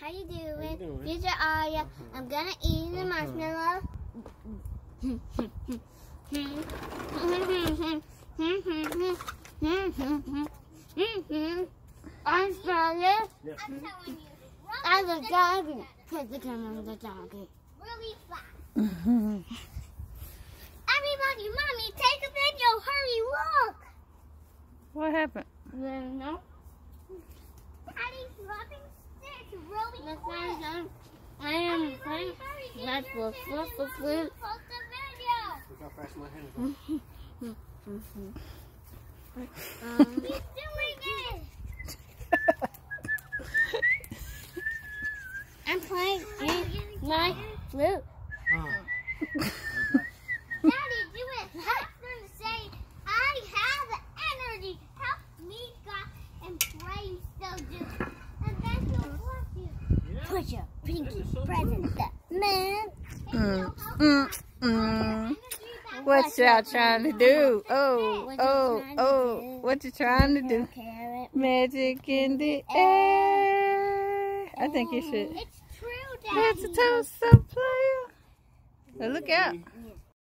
How you doing? doing? Future Aria. I'm gonna eat the marshmallow. I'm sorry. Yeah. I'm telling you. I'm a doggy. Put the camera on the doggy. Really fast. Everybody, mommy, take a video. Hurry, look. What happened? No. Daddy's rubbing sticks really Look, quick. I am playing. Fast my um, He's doing it. I'm playing my flute. Your pinky present man. Mm, mm, mm. What y'all trying to do? Oh, oh, oh, what you trying to do? Magic in the air. I think you should. It's true, Daddy. That's a toast player. Now look out.